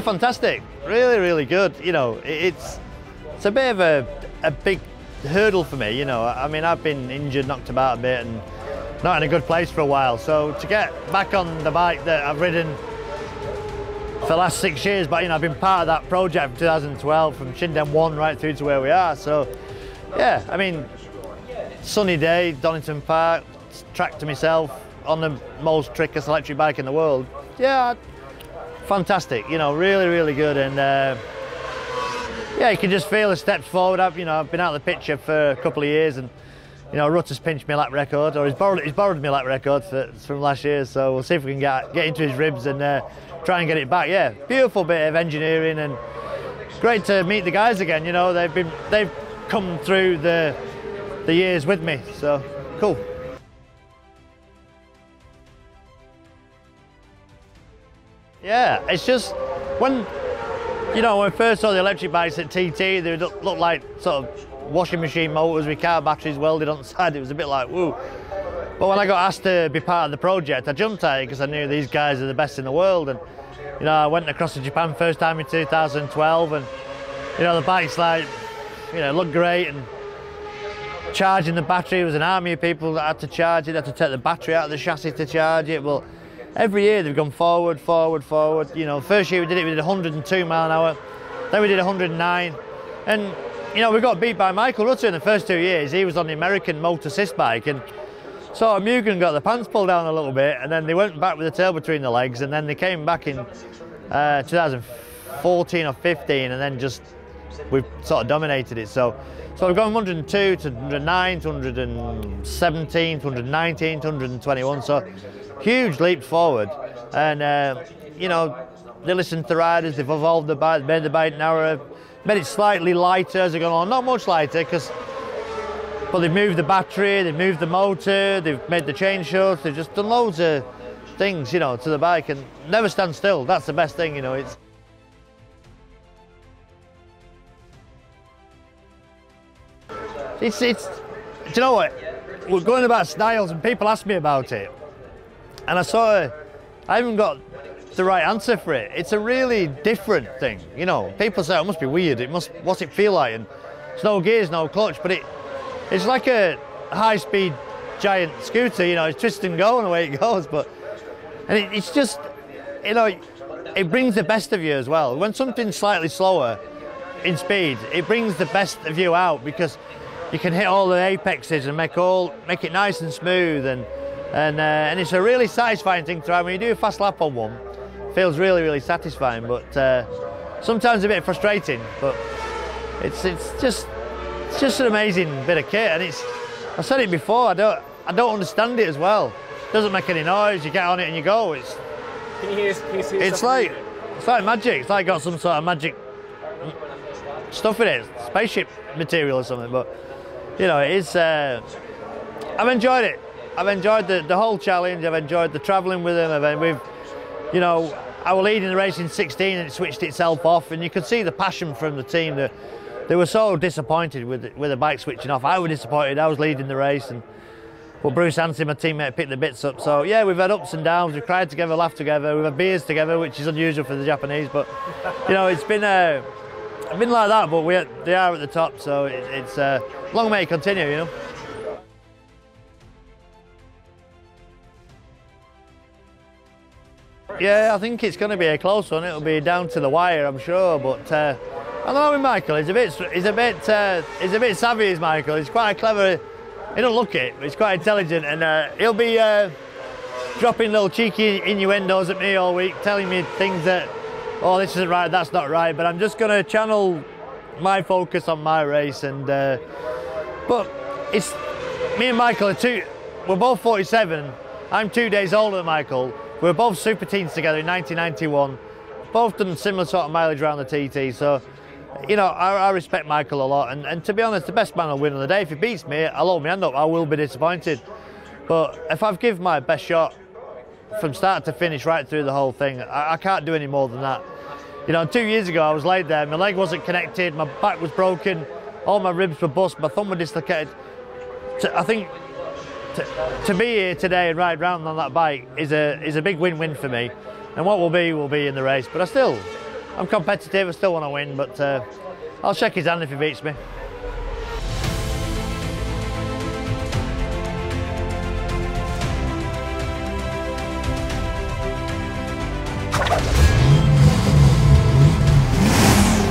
fantastic. Really, really good. You know, it's it's a bit of a, a big hurdle for me. You know, I mean, I've been injured, knocked about a bit, and not in a good place for a while. So to get back on the bike that I've ridden for the last six years, but you know, I've been part of that project from 2012, from Shinden 1 right through to where we are. So, yeah, I mean, sunny day, Donington Park, track to myself on the most trickiest electric bike in the world. Yeah, fantastic, you know, really, really good. And uh, yeah, you can just feel the steps forward. I've, you know, I've been out of the picture for a couple of years and you know, Rutter's pinched my lap record, or he's borrowed, he's borrowed my lap record for, from last year, so we'll see if we can get, get into his ribs and uh, try and get it back. Yeah, beautiful bit of engineering and great to meet the guys again. You know, they've been they've come through the the years with me, so cool. Yeah, it's just when you know when I first saw the electric bikes at TT, they looked like sort of washing machine motors with car batteries welded on the side. It was a bit like woo. But when I got asked to be part of the project, I jumped at it because I knew these guys are the best in the world. And you know, I went across to Japan first time in 2012, and you know the bike's like, you know, looked great and charging the battery. There was an army of people that had to charge it, had to take the battery out of the chassis to charge it. Well, every year they've gone forward, forward, forward. You know, first year we did it, we did 102 mile an hour. Then we did 109, and you know we got beat by Michael Rutter in the first two years. He was on the American MotoCzysz bike, and so Mugen got the pants pulled down a little bit, and then they went back with the tail between the legs, and then they came back in uh, 2014 or 15, and then just we've sort of dominated it. So, so we've gone 102 to 109 to 117 to 119 to 121. So huge leap forward, and uh, you know they listen to riders. They've evolved the bike, made the bike narrower, made it slightly lighter as they go on. Not much lighter because but they've moved the battery, they've moved the motor, they've made the chain short, they've just done loads of things, you know, to the bike and never stand still. That's the best thing, you know. It's It's, it's, do you know what? We're going about styles and people ask me about it. And I saw, I haven't got the right answer for it. It's a really different thing, you know. People say oh, it must be weird. It must, what's it feel like? And it's no gears, no clutch, but it, it's like a high-speed giant scooter, you know, it's twist and go and away it goes. But and it, it's just, you know, it brings the best of you as well. When something's slightly slower in speed, it brings the best of you out because you can hit all the apexes and make all make it nice and smooth and and uh, and it's a really satisfying thing to ride. When you do a fast lap on one, feels really really satisfying. But uh, sometimes a bit frustrating. But it's it's just it's just an amazing bit of kit, and it's. I said it before. I don't. I don't understand it as well. It doesn't make any noise. You get on it and you go. It's. Can you hear? Can you see It's like. It's like magic. It's like got some sort of magic stuff in it, spaceship material or something. But you know, it is. Uh, I've enjoyed it. I've enjoyed the, the whole challenge. I've enjoyed the travelling with them. I've, we've, you know, I was leading the race in 16 and it switched itself off, and you could see the passion from the team. The, they were so disappointed with with the bike switching off. I was disappointed. I was leading the race, and but Bruce Anstey, my teammate, picked the bits up. So yeah, we've had ups and downs. We've cried together, laughed together. We've had beers together, which is unusual for the Japanese. But you know, it's been uh, been like that. But we they are at the top, so it, it's uh, long may it continue. You know. Yeah, I think it's going to be a close one. It'll be down to the wire, I'm sure. But uh, I don't know with Michael. He's a bit, he's a bit, uh, he's a bit savvy. Is Michael? He's quite clever. He don't look it, but he's quite intelligent, and uh, he'll be uh, dropping little cheeky innuendos at me all week, telling me things that, oh, this isn't right, that's not right. But I'm just going to channel my focus on my race, and uh, but it's me and Michael are two. We're both 47. I'm two days older than Michael. We were both super teens together in 1991. Both done similar sort of mileage around the TT, so you know, I, I, respect Michael a lot, and, and to be honest, the best man will win on the day. If he beats me, I'll hold my hand up. I will be disappointed. But if I've given my best shot from start to finish, right through the whole thing, I, I can't do any more than that. You know, two years ago I was laid there, my leg wasn't connected, my back was broken, all my ribs were bust, my thumb was dislocated. I think to, to be here today and ride round on that bike is a is a big win-win for me. And what will be will be in the race. But I still I'm competitive, I still want to win, but uh, I'll shake his hand if he beats me.